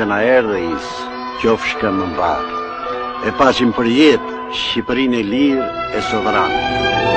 Dhe na erë dhe isë, kjofshka më mbarë, e pasim për jetë, Shqipërin e lirë e sovranë.